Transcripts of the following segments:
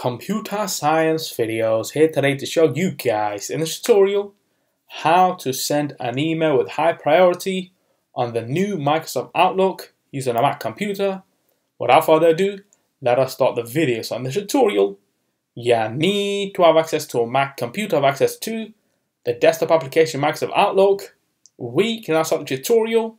computer science videos here today to show you guys in this tutorial how to send an email with high priority on the new Microsoft Outlook using a Mac computer. Without further ado, let us start the video. So in this tutorial, you need to have access to a Mac computer, have access to the desktop application Microsoft Outlook. We can now start the tutorial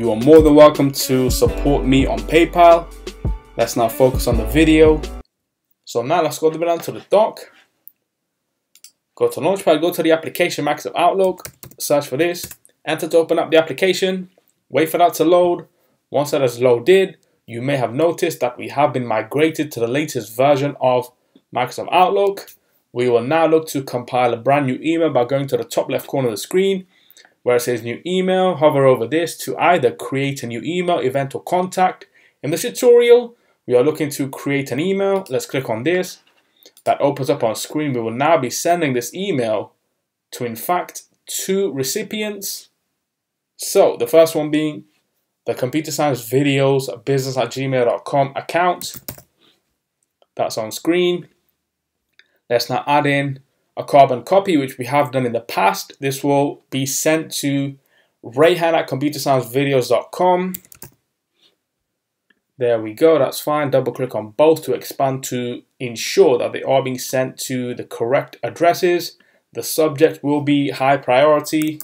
you are more than welcome to support me on PayPal. Let's now focus on the video. So now let's go down to the dock. Go to Launchpad, go to the application Microsoft Outlook, search for this, enter to open up the application, wait for that to load. Once that has loaded, you may have noticed that we have been migrated to the latest version of Microsoft Outlook. We will now look to compile a brand new email by going to the top left corner of the screen where it says new email, hover over this to either create a new email, event or contact. In this tutorial, we are looking to create an email. Let's click on this. That opens up on screen. We will now be sending this email to, in fact, two recipients. So the first one being the computer science videos business at gmail.com account. That's on screen. Let's now add in a carbon copy, which we have done in the past. This will be sent to Rehan at computersciencevideos.com. There we go, that's fine. Double click on both to expand to ensure that they are being sent to the correct addresses. The subject will be high priority.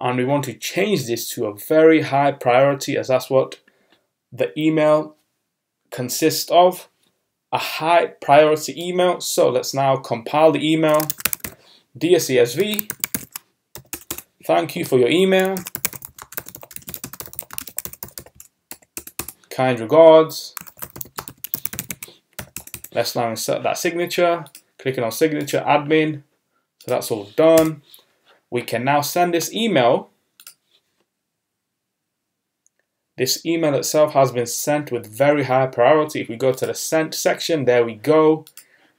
And we want to change this to a very high priority as that's what the email consists of a high priority email. So let's now compile the email. Dear CSV, thank you for your email. Kind regards. Let's now insert that signature. Clicking on signature admin. So that's all done. We can now send this email This email itself has been sent with very high priority. If we go to the sent section, there we go.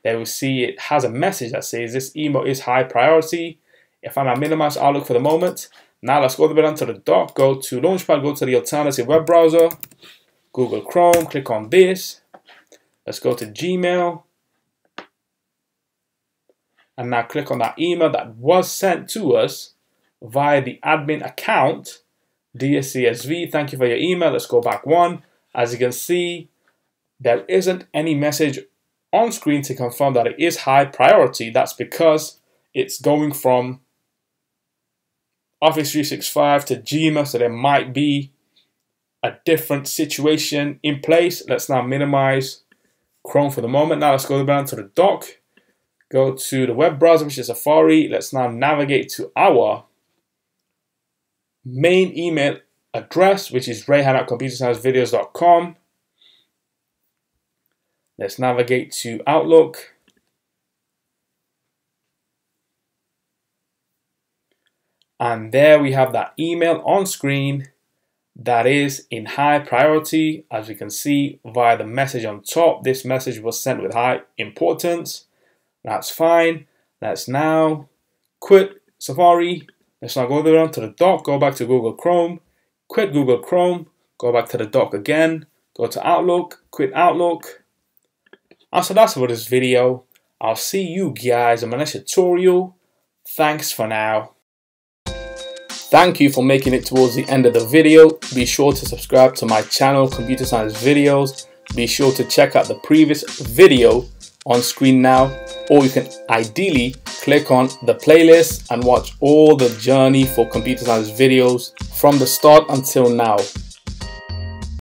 There we see it has a message that says this email is high priority. If I now minimize Outlook for the moment, now let's go a bit onto the dock, go to Launchpad, go to the alternative web browser, Google Chrome, click on this. Let's go to Gmail. And now click on that email that was sent to us via the admin account Dear CSV, thank you for your email. Let's go back one. As you can see, there isn't any message on screen to confirm that it is high priority. That's because it's going from Office 365 to Gmail, so there might be a different situation in place. Let's now minimize Chrome for the moment. Now let's go down to the dock, go to the web browser, which is Safari. Let's now navigate to our main email address, which is rehan at computersciencevideos.com. Let's navigate to Outlook. And there we have that email on screen that is in high priority. As we can see via the message on top, this message was sent with high importance. That's fine. Let's now quit Safari Let's now go down to the dock, go back to Google Chrome, quit Google Chrome, go back to the dock again, go to Outlook, quit Outlook. And so that's for this video. I'll see you guys in my next tutorial. Thanks for now. Thank you for making it towards the end of the video. Be sure to subscribe to my channel, Computer Science Videos. Be sure to check out the previous video on screen now or you can ideally click on the playlist and watch all the journey for computer science videos from the start until now.